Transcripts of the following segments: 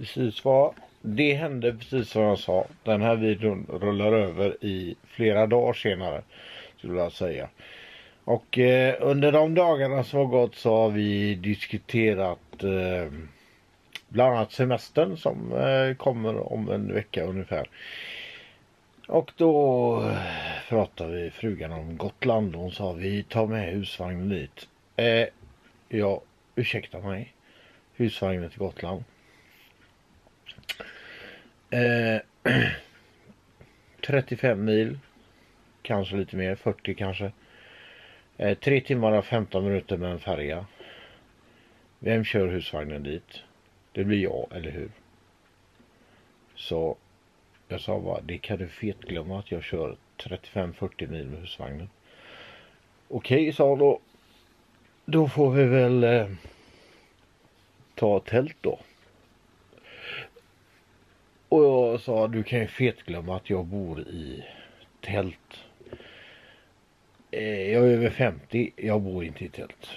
Precis vad det hände precis som jag sa. Den här videon rullar över i flera dagar senare. Skulle jag säga. Och eh, under de dagarna som har gått så har vi diskuterat eh, bland annat semestern som eh, kommer om en vecka ungefär. Och då eh, pratade vi frugan om Gotland hon sa vi tar med husvagnen dit. Eh, ja, ursäkta mig. Husvagnen till Gotland. Eh, 35 mil. Kanske lite mer, 40 kanske. Eh, tre timmar och 15 minuter med en färja. Vem kör husvagnen dit? Det blir jag, eller hur? Så jag sa bara, det kan du fetglömma att jag kör 35-40 mil med husvagnen. Okej, sa hon då. Då får vi väl eh, ta tält då. Och jag sa, du kan ju fetglömma att jag bor i tält. Eh, jag är över 50, jag bor inte i tält.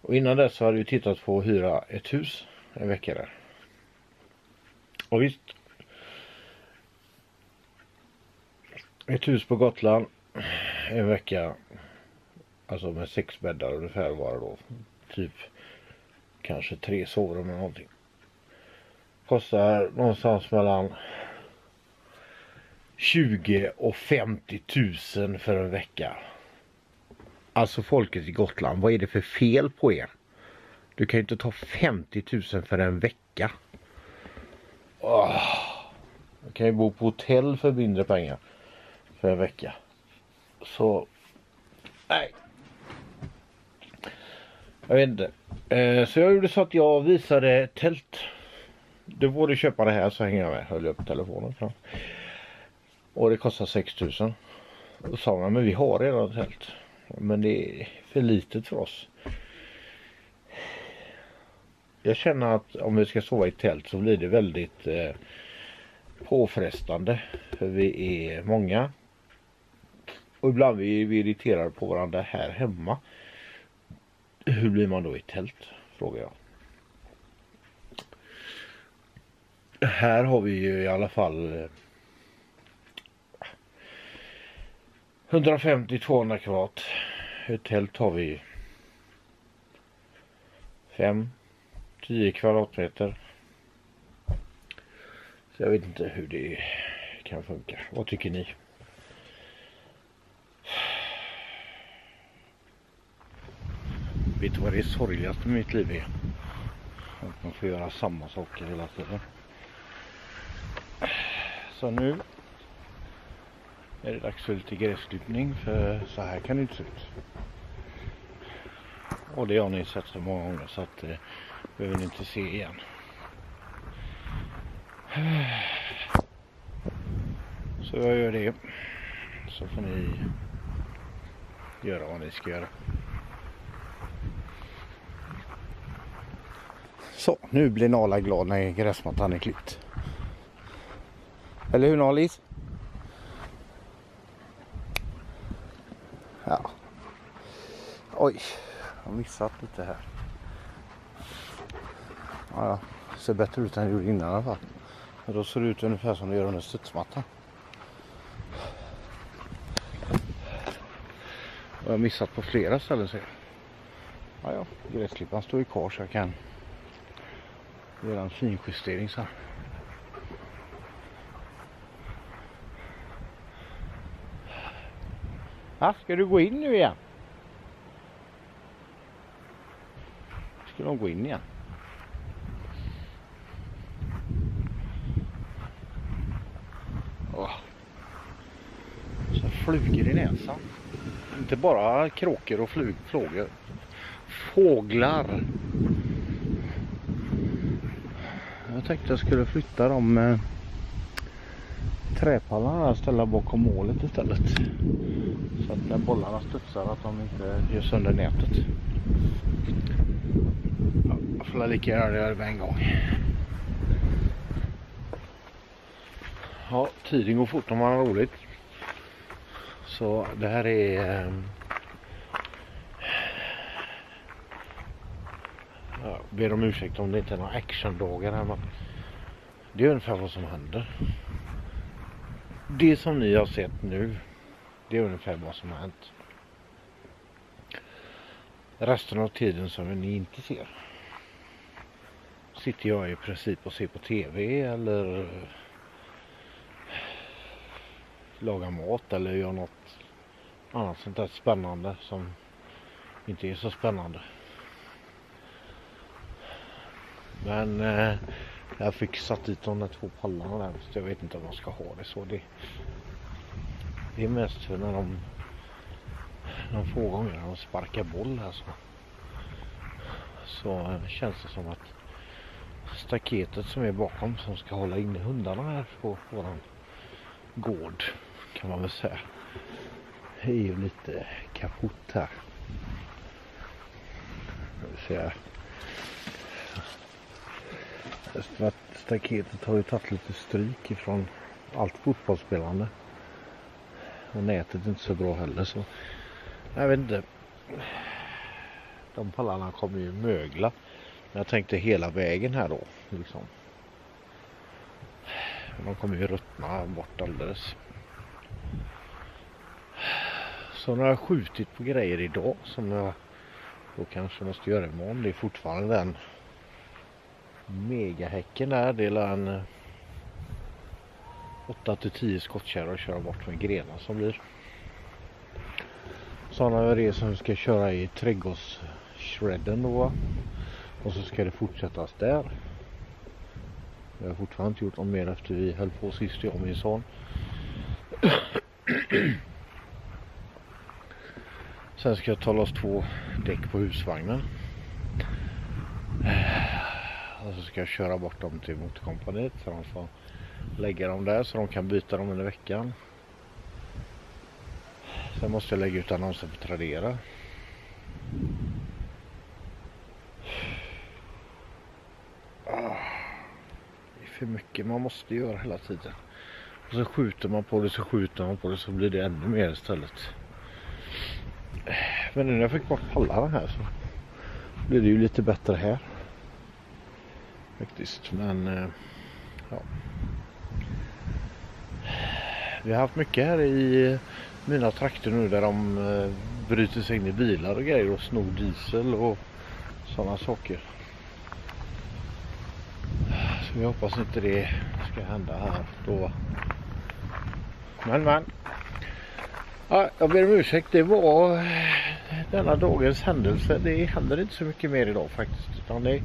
Och innan dess hade vi tittat på att hyra ett hus en vecka där. Och visst. Ett hus på Gotland en vecka. Alltså med sex bäddar ungefär var det då. Typ kanske tre sovrum eller någonting. Kostar någonstans mellan 20 och 50 tusen för en vecka. Alltså folket i Gotland, vad är det för fel på er? Du kan ju inte ta 50 000 för en vecka. Ah, oh. Jag kan ju bo på hotell för mindre pengar. För en vecka. Så. Nej. Jag vet inte. Eh, så jag gjorde så att jag visade tält. Du borde köpa det här så hänger jag med. Höll upp telefonen fram. Och det kostar 6000. Då sa man men vi har redan tält. Men det är för litet för oss. Jag känner att om vi ska sova i tält så blir det väldigt eh, påfrestande. För vi är många. Och ibland är vi irriterade på varandra här hemma. Hur blir man då i tält? Frågar jag. Här har vi ju i alla fall 150-200 kvadrat. Ett tält har vi 5-10 kvadratmeter. Så jag vet inte hur det kan funka. Vad tycker ni? Vet du vad det sorgligaste med mitt liv är? Att man får göra samma saker hela tiden. Så nu är det dags för lite gräsklippning för så här kan det inte se ut. Och det har ni sett så många gånger så att det eh, behöver ni inte se igen. Så jag gör det. Så får ni göra vad ni ska göra. Så, nu blir Nala glad när gräsmattan är klippt. Eller hur Nalis? Ja. Oj, jag har missat lite här. Ja, ja. ser bättre ut än det gjorde innan i alla fall. Men då ser det ut ungefär som det gör under studsmattan. Jag har missat på flera ställen ser jag. Ja, ja, gräsklippan står ju kvar så jag kan göra en finjustering så Va, Ha, ska du gå in nu igen? Ska de gå in igen? Åh. Så flugor i näsan. Inte bara kråkor och flug, flågor. Fåglar. Jag tänkte jag skulle flytta dem eh, träpallarna träpallarna ställa bakom målet istället. Så att när bollarna studsar att de inte gör sönder nätet. Ja, jag får lika gärna göra det en gång. Ja, tiden går fort om man har roligt. Så det här är... Ehm, jag ber om ursäkt om det inte är några actiondagar här men det är ungefär vad som händer. Det som ni har sett nu det är ungefär vad som har hänt. Resten av tiden som ni inte ser sitter jag i princip och ser på tv eller lagar mat eller gör något annat sånt där spännande som inte är så spännande. Men eh, jag fick satt dit de där två pallarna där så jag vet inte om de ska ha det så. Det, det är mest för när de de få gånger de sparkar boll här så, så eh, känns det som att staketet som är bakom som ska hålla inne hundarna här på våran gård kan man väl säga. Det är ju lite kaputt här. Jag vill att staketet har ju tagit lite stryk ifrån allt fotbollsspelande. Och nätet är inte så bra heller så jag vet inte. De pallarna kommer ju mögla. Men jag tänkte hela vägen här då. Liksom. De kommer ju ruttna bort alldeles. Så nu har jag skjutit på grejer idag som jag då kanske måste göra imorgon. Det är fortfarande den megahäcken där. Det är en eh, 8 till 10 skottkärror att köra bort med grenar som blir. Sådana är det som ska köra i trädgårdsshredden då. Och så ska det fortsättas där. Jag har fortfarande inte gjort något mer efter vi höll på sist jag och min son. Sen ska jag ta loss två däck på husvagnen. Och så ska jag köra bort dem till motorkompaniet så de får lägga dem där så de kan byta dem under veckan. Sen måste jag lägga ut annonser på Tradera. Ah, det är för mycket man måste göra hela tiden. Och så skjuter man på det så skjuter man på det så blir det ännu mer istället. Men nu när jag fick bort pallarna här så blir det ju lite bättre här. Faktiskt men eh, ja. Vi har haft mycket här i mina trakter nu där de eh, bryter sig in i bilar och grejer och snor diesel och sådana saker. Så vi hoppas inte det ska hända här då. Men men. Ja, jag ber om ursäkt. Det var eh, denna dagens händelse. Det händer inte så mycket mer idag faktiskt. Utan det,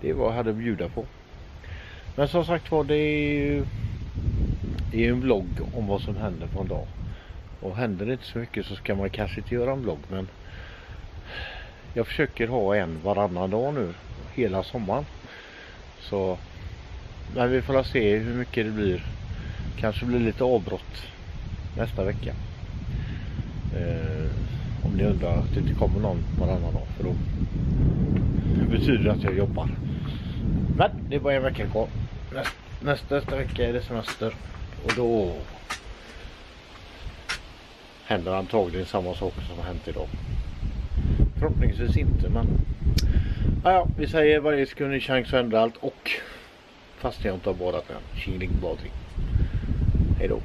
det var jag hade att bjuda på. Men som sagt var det är ju det är en vlogg om vad som händer på en dag. Och händer det inte så mycket så ska man kanske inte göra en vlogg men jag försöker ha en varannan dag nu hela sommaren. Så men vi får se hur mycket det blir. Kanske blir lite avbrott nästa vecka. Eh, ni undrar att det inte kommer någon varannan dag för då det betyder att jag jobbar. Men det är bara en vecka kvar. Nästa, nästa vecka är det semester. Och då händer antagligen samma saker som har hänt idag. Förhoppningsvis inte men ja, ja, vi säger varje sekund är chans att ändra allt och fast jag inte har badat än. Tjingeling badring. Hejdå.